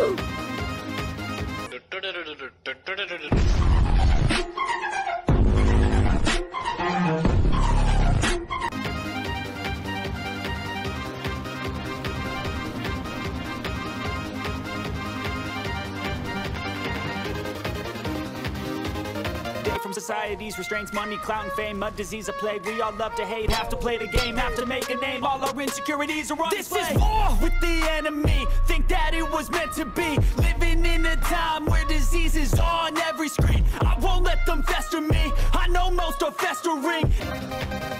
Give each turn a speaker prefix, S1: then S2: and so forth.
S1: Woo! From society's restraints, money, clout, and fame, mud, disease, a plague. We all love to hate, have to play the game, have to make a name. All our insecurities are on
S2: This
S1: display.
S2: is war with the enemy. Think that it was meant to be. Living in a time where disease is on every screen. I won't let them fester me. I know most are festering.